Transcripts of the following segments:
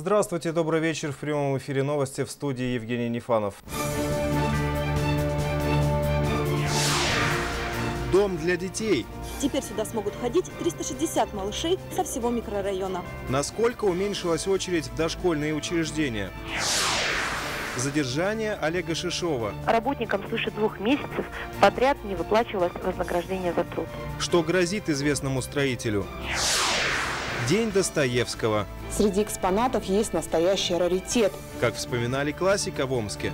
Здравствуйте, добрый вечер. В прямом эфире новости в студии Евгений Нефанов. Дом для детей. Теперь сюда смогут ходить 360 малышей со всего микрорайона. Насколько уменьшилась очередь в дошкольные учреждения? Задержание Олега Шишова. Работникам свыше двух месяцев подряд не выплачивалось вознаграждение за труд. Что грозит известному строителю? День Достоевского. Среди экспонатов есть настоящий раритет. Как вспоминали классика в Омске.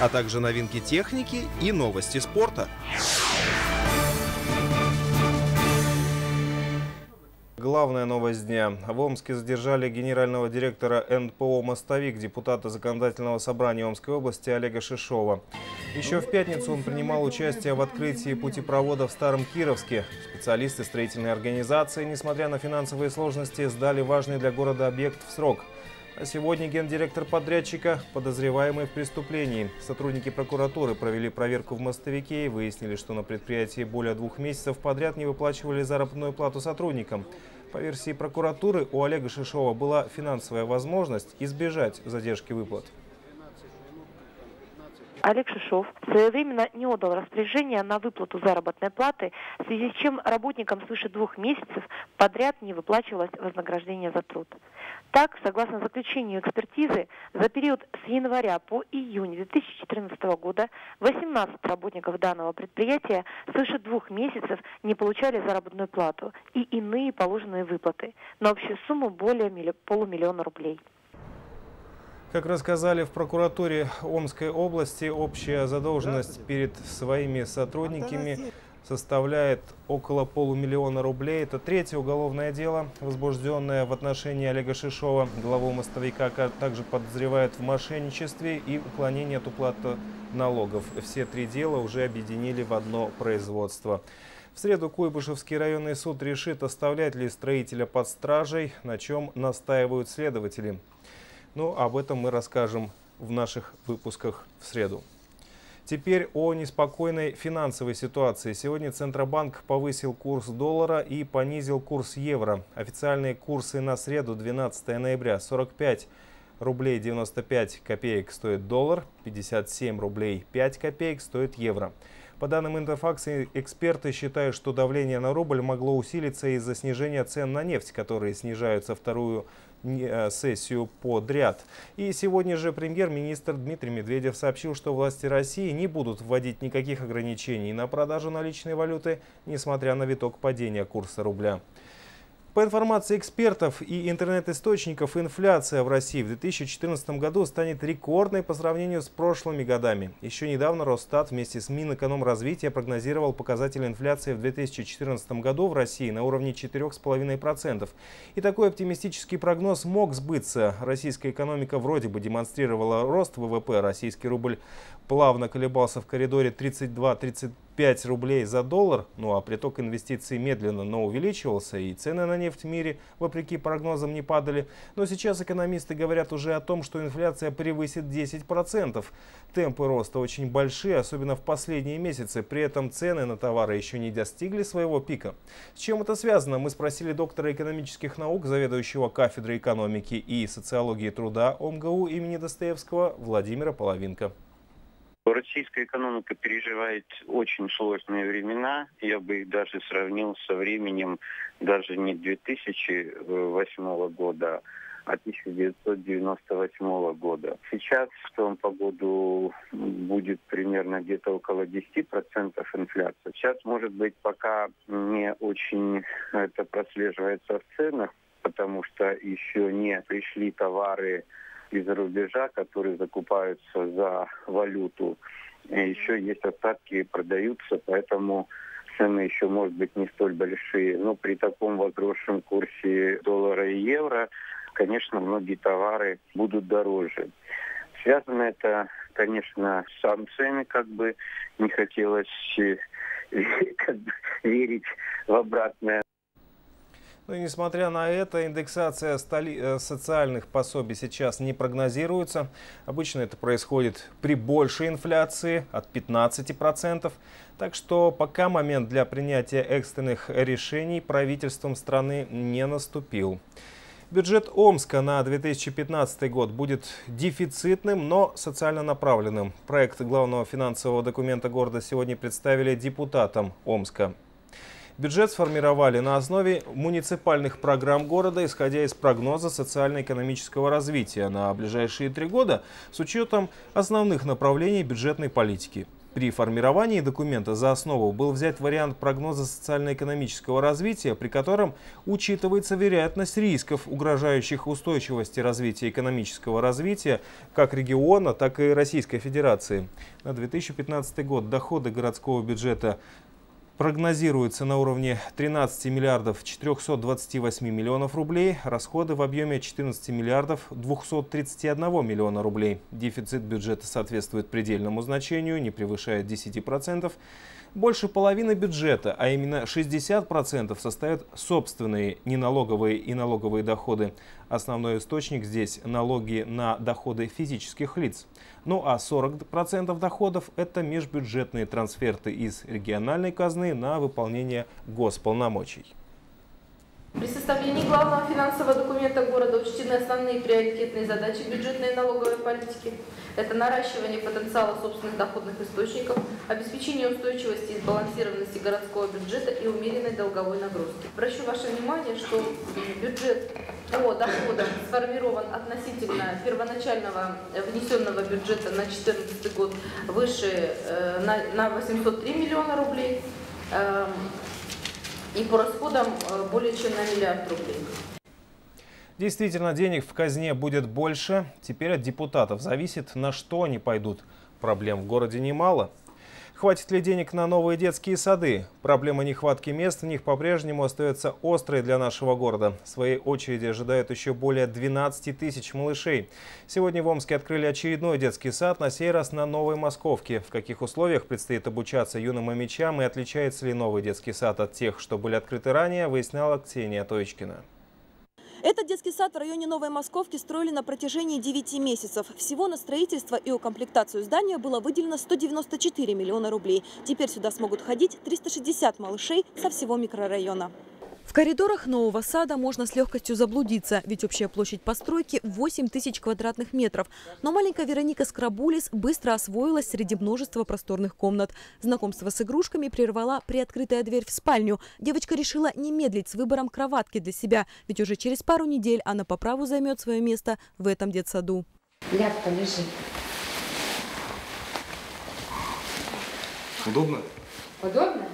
А также новинки техники и новости спорта. Главная новость дня. В Омске задержали генерального директора НПО «Мостовик» депутата Законодательного собрания Омской области Олега Шишова. Еще в пятницу он принимал участие в открытии путепровода в Старом Кировске. Специалисты строительной организации, несмотря на финансовые сложности, сдали важный для города объект в срок – а сегодня гендиректор подрядчика, подозреваемый в преступлении. Сотрудники прокуратуры провели проверку в мостовике и выяснили, что на предприятии более двух месяцев подряд не выплачивали заработную плату сотрудникам. По версии прокуратуры, у Олега Шишова была финансовая возможность избежать задержки выплат. Олег Шишов своевременно не отдал распоряжение на выплату заработной платы, в связи с чем работникам свыше двух месяцев подряд не выплачивалось вознаграждение за труд. Так, согласно заключению экспертизы, за период с января по июнь 2014 года 18 работников данного предприятия свыше двух месяцев не получали заработную плату и иные положенные выплаты на общую сумму более полумиллиона рублей. Как рассказали в прокуратуре Омской области, общая задолженность перед своими сотрудниками составляет около полумиллиона рублей. Это третье уголовное дело, возбужденное в отношении Олега Шишова. Главу мостовика также подозревают в мошенничестве и уклонении от уплаты налогов. Все три дела уже объединили в одно производство. В среду Куйбышевский районный суд решит, оставлять ли строителя под стражей, на чем настаивают следователи. Но об этом мы расскажем в наших выпусках в среду. Теперь о неспокойной финансовой ситуации. Сегодня Центробанк повысил курс доллара и понизил курс евро. Официальные курсы на среду 12 ноября 45 рублей 95 копеек стоит доллар, 57 рублей 5 копеек стоит евро. По данным Интерфакса, эксперты считают, что давление на рубль могло усилиться из-за снижения цен на нефть, которые снижаются вторую сессию подряд. И сегодня же премьер-министр Дмитрий Медведев сообщил, что власти России не будут вводить никаких ограничений на продажу наличной валюты, несмотря на виток падения курса рубля. По информации экспертов и интернет-источников, инфляция в России в 2014 году станет рекордной по сравнению с прошлыми годами. Еще недавно Росстат вместе с Минэкономразвития прогнозировал показатель инфляции в 2014 году в России на уровне 4,5%. И такой оптимистический прогноз мог сбыться. Российская экономика вроде бы демонстрировала рост ВВП, российский рубль плавно колебался в коридоре 32-35 5 рублей за доллар, ну а приток инвестиций медленно, но увеличивался, и цены на нефть в мире, вопреки прогнозам, не падали. Но сейчас экономисты говорят уже о том, что инфляция превысит 10%. Темпы роста очень большие, особенно в последние месяцы. При этом цены на товары еще не достигли своего пика. С чем это связано, мы спросили доктора экономических наук, заведующего кафедрой экономики и социологии труда ОМГУ имени Достоевского Владимира Половинка. Российская экономика переживает очень сложные времена. Я бы их даже сравнил со временем даже не 2008 года, а 1998 года. Сейчас в том погоду будет примерно где-то около 10% инфляции. Сейчас, может быть, пока не очень это прослеживается в ценах, потому что еще не пришли товары из-за рубежа, которые закупаются за валюту. И еще есть остатки, продаются, поэтому цены еще, может быть, не столь большие. Но при таком возросшем курсе доллара и евро, конечно, многие товары будут дороже. Связано это, конечно, с санкциями, как бы не хотелось э, как бы, верить в обратное. Ну и несмотря на это, индексация. Э, социальных пособий сейчас не прогнозируется. Обычно это происходит при большей инфляции от 15%. Так что пока момент для принятия экстренных решений правительством страны не наступил. Бюджет Омска на 2015 год будет дефицитным, но социально направленным. Проект главного финансового документа города сегодня представили депутатам Омска. Бюджет сформировали на основе муниципальных программ города, исходя из прогноза социально-экономического развития на ближайшие три года с учетом основных направлений бюджетной политики. При формировании документа за основу был взят вариант прогноза социально-экономического развития, при котором учитывается вероятность рисков, угрожающих устойчивости развития экономического развития как региона, так и Российской Федерации. На 2015 год доходы городского бюджета прогнозируется на уровне 13 миллиардов 428 миллионов рублей, расходы в объеме 14 миллиардов 231 миллиона рублей. Дефицит бюджета соответствует предельному значению, не превышает 10%. Больше половины бюджета, а именно 60% составят собственные неналоговые и налоговые доходы. Основной источник здесь налоги на доходы физических лиц. Ну а 40% доходов – это межбюджетные трансферты из региональной казны на выполнение госполномочий. При составлении главного финансового документа города учтены основные приоритетные задачи бюджетной и налоговой политики. Это наращивание потенциала собственных доходных источников, обеспечение устойчивости и сбалансированности городского бюджета и умеренной долговой нагрузки. Обращу ваше внимание, что бюджет по доходам сформирован относительно первоначального внесенного бюджета на 2014 год выше э, на 803 миллиона рублей. И по расходам э, более чем на миллиард рублей. Действительно, денег в казне будет больше. Теперь от депутатов зависит, на что они пойдут. Проблем в городе немало. Хватит ли денег на новые детские сады? Проблема нехватки мест в них по-прежнему остается острой для нашего города. В своей очереди ожидают еще более 12 тысяч малышей. Сегодня в Омске открыли очередной детский сад, на сей раз на Новой Московке. В каких условиях предстоит обучаться юным амичам и отличается ли новый детский сад от тех, что были открыты ранее, выясняла Ксения Тоечкина. Этот детский сад в районе Новой Московки строили на протяжении 9 месяцев. Всего на строительство и укомплектацию здания было выделено 194 миллиона рублей. Теперь сюда смогут ходить 360 малышей со всего микрорайона. В коридорах нового сада можно с легкостью заблудиться, ведь общая площадь постройки 8 тысяч квадратных метров. Но маленькая Вероника Скрабулис быстро освоилась среди множества просторных комнат. Знакомство с игрушками прервала приоткрытая дверь в спальню. Девочка решила не медлить с выбором кроватки для себя, ведь уже через пару недель она по праву займет свое место в этом детсаду. Ляг, полежи. Удобно? Удобно?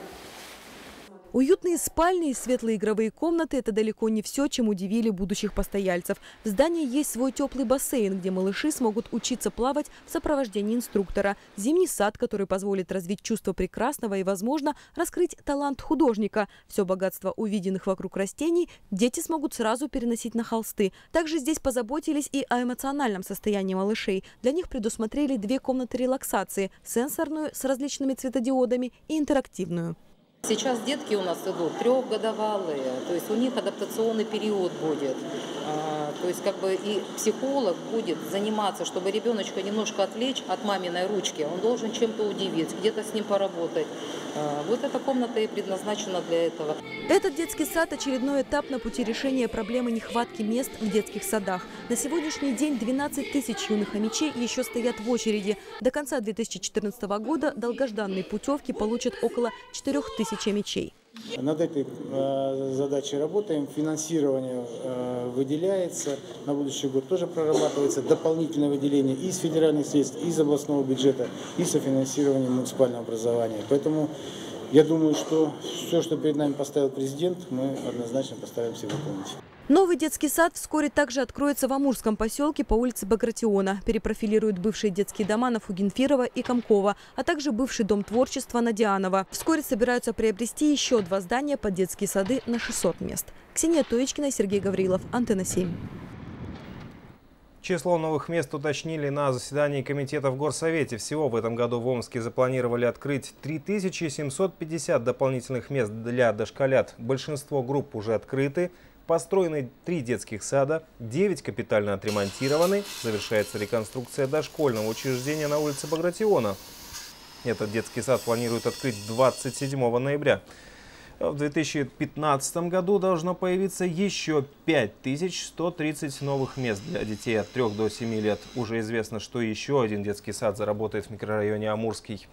Уютные спальни и светлые игровые комнаты – это далеко не все, чем удивили будущих постояльцев. В здании есть свой теплый бассейн, где малыши смогут учиться плавать в сопровождении инструктора. Зимний сад, который позволит развить чувство прекрасного и, возможно, раскрыть талант художника. Все богатство увиденных вокруг растений дети смогут сразу переносить на холсты. Также здесь позаботились и о эмоциональном состоянии малышей. Для них предусмотрели две комнаты релаксации – сенсорную с различными цветодиодами и интерактивную. Сейчас детки у нас идут трехгодовалые, то есть у них адаптационный период будет. То есть как бы и психолог будет заниматься, чтобы ребеночка немножко отвлечь от маминой ручки. Он должен чем-то удивить, где-то с ним поработать. А, вот эта комната и предназначена для этого. Этот детский сад – очередной этап на пути решения проблемы нехватки мест в детских садах. На сегодняшний день 12 тысяч юных хомячей еще стоят в очереди. До конца 2014 года долгожданные путевки получат около 4 тысяч хомячей. Над этой э, задачей работаем. Финансирование э, выделяется. На будущий год тоже прорабатывается дополнительное выделение из федеральных средств, из областного бюджета, и софинансирование муниципального образования. Поэтому я думаю, что все, что перед нами поставил президент, мы однозначно постараемся выполнить. Новый детский сад вскоре также откроется в Амурском поселке по улице Багратиона. Перепрофилируют бывшие детские дома на Фугенфирова и Комкова, а также бывший дом творчества на Дианова. Вскоре собираются приобрести еще два здания под детские сады на 600 мест. Ксения Тоечкина, Сергей Гаврилов, Антенна 7. Число новых мест уточнили на заседании комитета в Горсовете. Всего в этом году в Омске запланировали открыть 3750 дополнительных мест для дошколят. Большинство групп уже открыты. Построены три детских сада, 9 капитально отремонтированы. Завершается реконструкция дошкольного учреждения на улице Багратиона. Этот детский сад планируют открыть 27 ноября. В 2015 году должно появиться еще 5130 новых мест для детей от 3 до 7 лет. Уже известно, что еще один детский сад заработает в микрорайоне Амурский.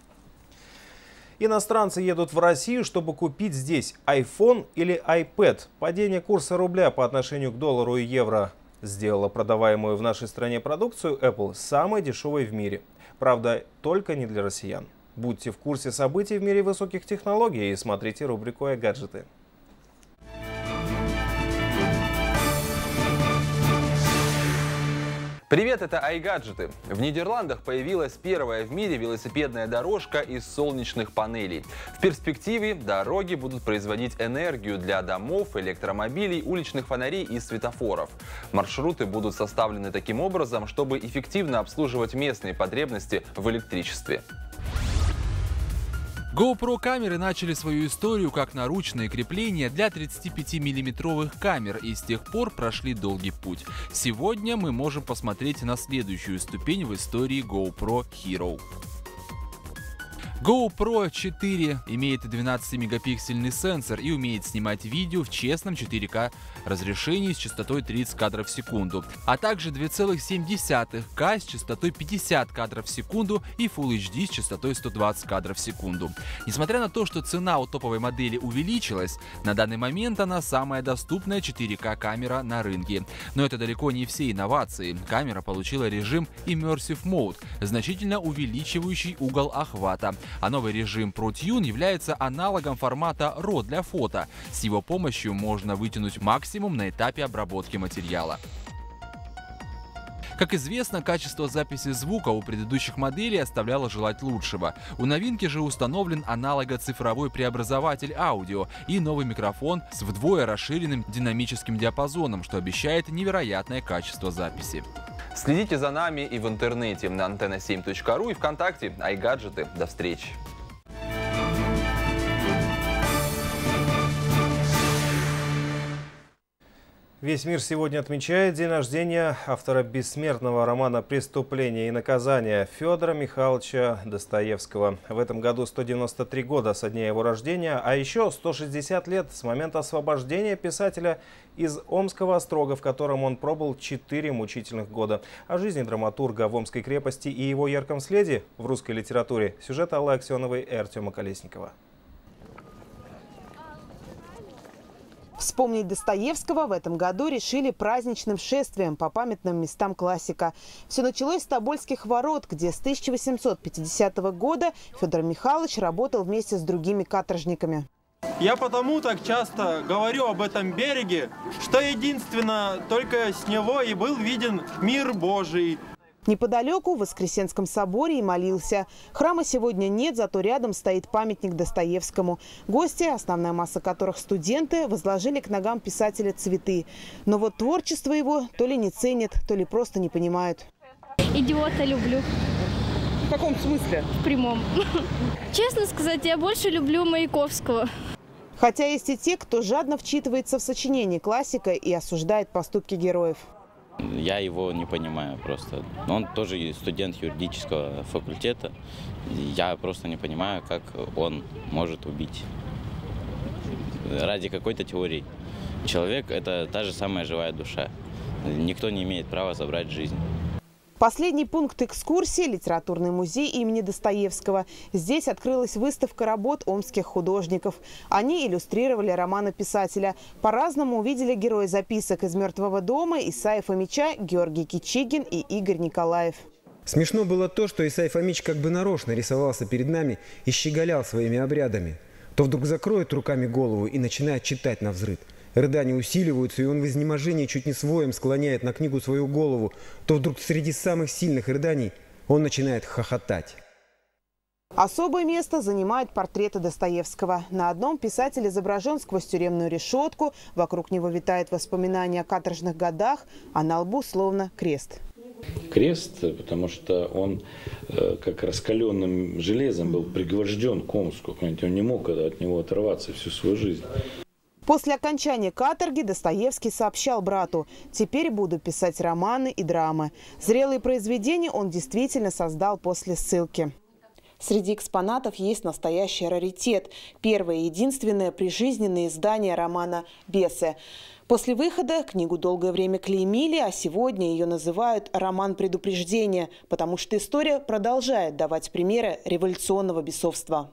Иностранцы едут в Россию, чтобы купить здесь iPhone или iPad. Падение курса рубля по отношению к доллару и евро сделала продаваемую в нашей стране продукцию Apple самой дешевой в мире. Правда, только не для россиян. Будьте в курсе событий в мире высоких технологий и смотрите рубрику «Гаджеты». Привет, это iGadgets. В Нидерландах появилась первая в мире велосипедная дорожка из солнечных панелей. В перспективе дороги будут производить энергию для домов, электромобилей, уличных фонарей и светофоров. Маршруты будут составлены таким образом, чтобы эффективно обслуживать местные потребности в электричестве. GoPro камеры начали свою историю как наручные крепления для 35-миллиметровых камер и с тех пор прошли долгий путь. Сегодня мы можем посмотреть на следующую ступень в истории GoPro Hero. GoPro 4 имеет 12-мегапиксельный сенсор и умеет снимать видео в честном 4К разрешении с частотой 30 кадров в секунду, а также 2,7К с частотой 50 кадров в секунду и Full HD с частотой 120 кадров в секунду. Несмотря на то, что цена у топовой модели увеличилась, на данный момент она самая доступная 4К камера на рынке. Но это далеко не все инновации. Камера получила режим Immersive Mode, значительно увеличивающий угол охвата, а новый режим ProTune является аналогом формата RAW для фото. С его помощью можно вытянуть максимум на этапе обработки материала. Как известно, качество записи звука у предыдущих моделей оставляло желать лучшего. У новинки же установлен аналого-цифровой преобразователь аудио и новый микрофон с вдвое расширенным динамическим диапазоном, что обещает невероятное качество записи. Следите за нами и в интернете на antena7.ru и ВКонтакте. iGadgets. До встречи! Весь мир сегодня отмечает день рождения автора бессмертного романа «Преступление и наказание» Федора Михайловича Достоевского. В этом году 193 года со дня его рождения, а еще 160 лет с момента освобождения писателя из Омского острога, в котором он пробыл 4 мучительных года. О жизни драматурга в Омской крепости и его ярком следе в русской литературе сюжет Аллы Аксеновой и Артема Колесникова. Вспомнить Достоевского в этом году решили праздничным шествием по памятным местам классика. Все началось с Тобольских ворот, где с 1850 года Федор Михайлович работал вместе с другими каторжниками. Я потому так часто говорю об этом береге, что единственно только с него и был виден мир Божий, Неподалеку в Воскресенском соборе и молился. Храма сегодня нет, зато рядом стоит памятник Достоевскому. Гости, основная масса которых студенты, возложили к ногам писателя цветы. Но вот творчество его то ли не ценят, то ли просто не понимают. Идиота люблю. В каком смысле? В прямом. Честно сказать, я больше люблю Маяковского. Хотя есть и те, кто жадно вчитывается в сочинение классика и осуждает поступки героев. Я его не понимаю просто. Он тоже студент юридического факультета. Я просто не понимаю, как он может убить ради какой-то теории. Человек – это та же самая живая душа. Никто не имеет права забрать жизнь. Последний пункт экскурсии – литературный музей имени Достоевского. Здесь открылась выставка работ омских художников. Они иллюстрировали романы писателя. По-разному увидели герои записок из «Мертвого дома» Исаия Фомича, Георгий Кичигин и Игорь Николаев. Смешно было то, что Исаий Фомич как бы нарочно рисовался перед нами и щеголял своими обрядами. То вдруг закроет руками голову и начинает читать на взрыв – Рыдания усиливаются, и он в изнеможении чуть не своем склоняет на книгу свою голову, то вдруг среди самых сильных рыданий он начинает хохотать. Особое место занимают портреты Достоевского. На одном писатель изображен сквозь тюремную решетку, вокруг него витает воспоминания о каторжных годах, а на лбу словно крест. Крест, потому что он э, как раскаленным железом был пригвожден к Омску. Он не мог от него оторваться всю свою жизнь. После окончания каторги Достоевский сообщал брату «Теперь буду писать романы и драмы». Зрелые произведения он действительно создал после ссылки. Среди экспонатов есть настоящий раритет. Первое и единственное прижизненное издание романа «Бесы». После выхода книгу долгое время клеймили, а сегодня ее называют «роман предупреждения», потому что история продолжает давать примеры революционного бесовства.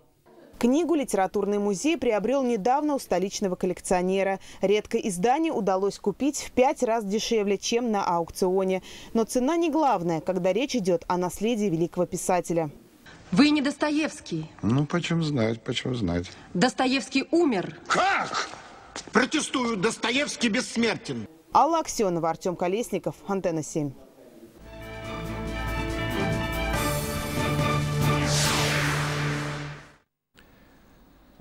Книгу «Литературный музей» приобрел недавно у столичного коллекционера. Редкое издание удалось купить в пять раз дешевле, чем на аукционе. Но цена не главная, когда речь идет о наследии великого писателя. Вы не Достоевский. Ну, почем знать, почем знать. Достоевский умер. Как? Протестую, Достоевский бессмертен. Алла Аксенова, Артем Колесников, Антенна 7.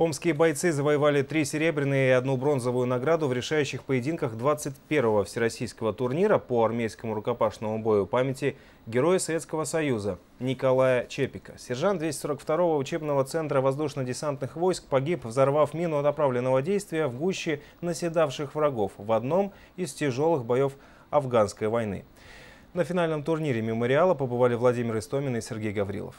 Омские бойцы завоевали три серебряные и одну бронзовую награду в решающих поединках 21-го всероссийского турнира по армейскому рукопашному бою памяти Героя Советского Союза Николая Чепика. Сержант 242-го учебного центра воздушно-десантных войск погиб, взорвав мину направленного действия в гуще наседавших врагов в одном из тяжелых боев афганской войны. На финальном турнире мемориала побывали Владимир Истомин и Сергей Гаврилов.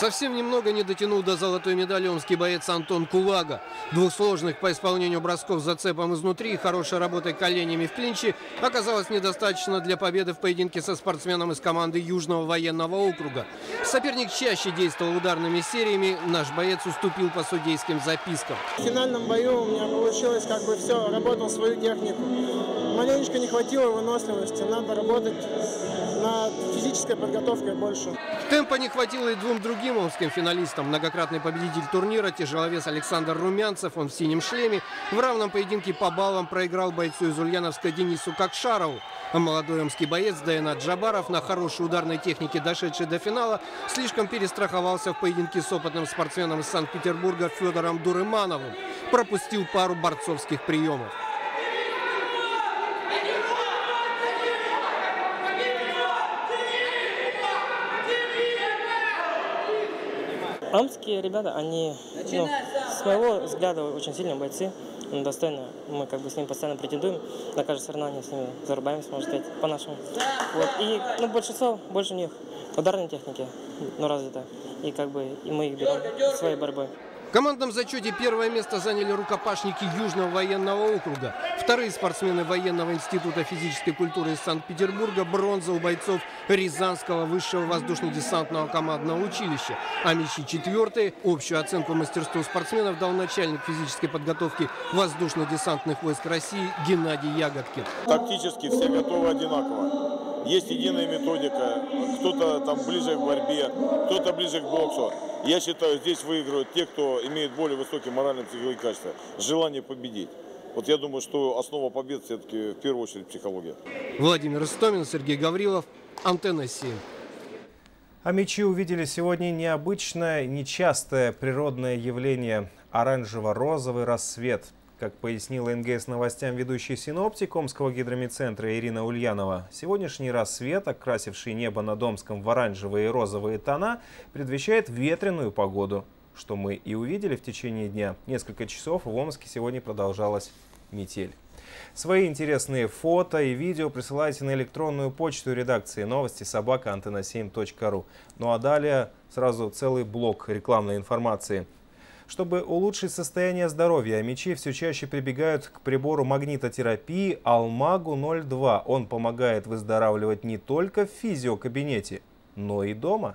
Совсем немного не дотянул до золотой медали омский боец Антон Кулага. Двух сложных по исполнению бросков с зацепом изнутри и хорошей работой коленями в клинче оказалось недостаточно для победы в поединке со спортсменом из команды Южного военного округа. Соперник чаще действовал ударными сериями, наш боец уступил по судейским запискам. В финальном бою у меня получилось как бы все, работал свою технику. Маленечко не хватило выносливости, надо работать над физической подготовкой больше. Темпа не хватило и двум другим омским финалистам. Многократный победитель турнира, тяжеловес Александр Румянцев, он в синем шлеме, в равном поединке по баллам проиграл бойцу из Ульяновска Денису Кокшарову. А молодой омский боец Дайна Джабаров на хорошей ударной технике, дошедший до финала, слишком перестраховался в поединке с опытным спортсменом из Санкт-Петербурга Федором Дурымановым. Пропустил пару борцовских приемов. Амские ребята, они, ну, с моего взгляда, очень сильные бойцы, достойно. Мы как бы с ними постоянно претендуем на каждое соревнование, с ними зарубаемся, можно сказать, по-нашему. Вот. И ну, большинство, больше у них ударной техники, ну, развито. И как бы и мы их берем своей борьбой. В командном зачете первое место заняли рукопашники Южного военного округа. Вторые спортсмены военного института физической культуры из Санкт-Петербурга, бронза у бойцов Рязанского высшего воздушно-десантного командного училища. А мячи четвертые. Общую оценку мастерству спортсменов дал начальник физической подготовки воздушно-десантных войск России Геннадий Ягодкин. Тактически все готовы одинаково. Есть единая методика. Кто-то там ближе к борьбе, кто-то ближе к боксу. Я считаю, здесь выигрывают те, кто имеет более высокие моральные психологические качества, желание победить. Вот я думаю, что основа побед все-таки в первую очередь психология. Владимир Истомин, Сергей Гаврилов, Антенна 7. А мечи увидели сегодня необычное, нечастое природное явление – оранжево-розовый рассвет – как пояснила НГС новостям ведущий синоптик Омского гидромедцентра Ирина Ульянова, сегодняшний рассвет, окрасивший небо над Омском в оранжевые и розовые тона, предвещает ветреную погоду, что мы и увидели в течение дня. Несколько часов в Омске сегодня продолжалась метель. Свои интересные фото и видео присылайте на электронную почту редакции новости собака антенна7.ру. Ну а далее сразу целый блок рекламной информации – чтобы улучшить состояние здоровья, мечи все чаще прибегают к прибору магнитотерапии Алмагу-02. Он помогает выздоравливать не только в физиокабинете, но и дома.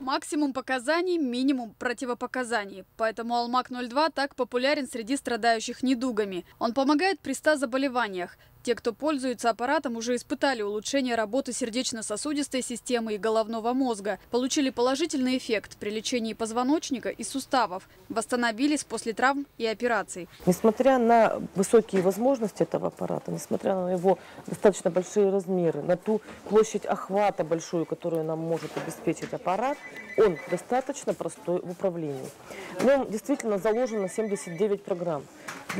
Максимум показаний, минимум противопоказаний. Поэтому Алмак-02 так популярен среди страдающих недугами. Он помогает при 100 заболеваниях. Те, кто пользуется аппаратом, уже испытали улучшение работы сердечно-сосудистой системы и головного мозга, получили положительный эффект при лечении позвоночника и суставов, восстановились после травм и операций. Несмотря на высокие возможности этого аппарата, несмотря на его достаточно большие размеры, на ту площадь охвата большую, которую нам может обеспечить аппарат, он достаточно простой в управлении. В нем действительно заложено 79 программ.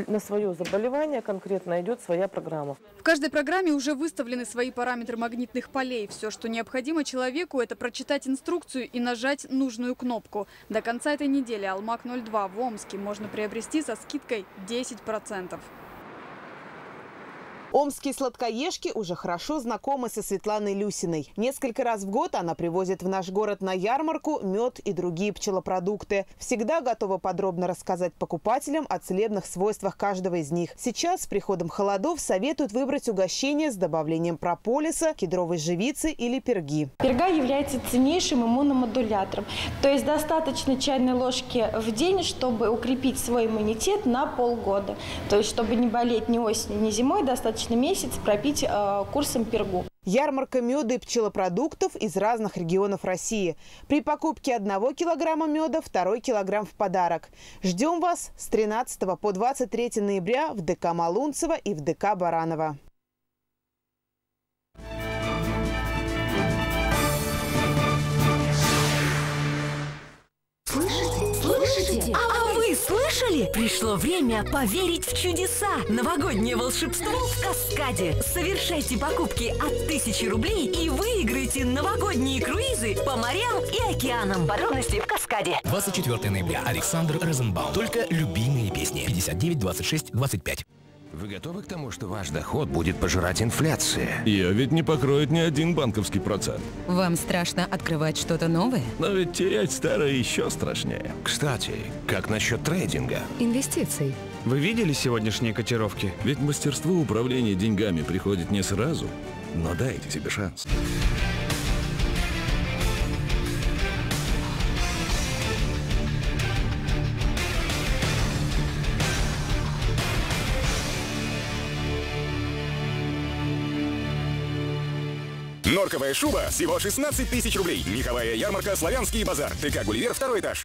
На свое заболевание конкретно идет своя программа. В каждой программе уже выставлены свои параметры магнитных полей. Все, что необходимо человеку, это прочитать инструкцию и нажать нужную кнопку. До конца этой недели Алмак 02 в Омске можно приобрести со скидкой 10%. Омские сладкоежки уже хорошо знакомы со Светланой Люсиной. Несколько раз в год она привозит в наш город на ярмарку мед и другие пчелопродукты. Всегда готова подробно рассказать покупателям о целебных свойствах каждого из них. Сейчас с приходом холодов советуют выбрать угощение с добавлением прополиса, кедровой живицы или перги. Перга является ценнейшим иммуномодулятором. То есть достаточно чайной ложки в день, чтобы укрепить свой иммунитет на полгода. То есть чтобы не болеть ни осенью, ни зимой, достаточно месяц пропить э, курсом пергу. Ярмарка меда и пчелопродуктов из разных регионов России. При покупке одного килограмма меда второй килограмм в подарок. Ждем вас с 13 по 23 ноября в ДК Малунцева и в ДК Баранова. Слышите? Слышите? А вы слышали? Пришло время поверить в чудеса. Новогоднее волшебство в Каскаде. Совершайте покупки от 1000 рублей и выиграйте новогодние круизы по морям и океанам. Подробности в Каскаде. 24 ноября. Александр Розенбаум. Только любимые песни. 59 26 25. Вы готовы к тому, что ваш доход будет пожирать инфляция? Ее ведь не покроет ни один банковский процент. Вам страшно открывать что-то новое? Но ведь терять старое еще страшнее. Кстати, как насчет трейдинга? Инвестиций. Вы видели сегодняшние котировки? Ведь мастерство управления деньгами приходит не сразу. Но дайте себе шанс. Норковая шуба всего 16 тысяч рублей. Меховая ярмарка «Славянский базар». ТК «Гулливер», второй этаж.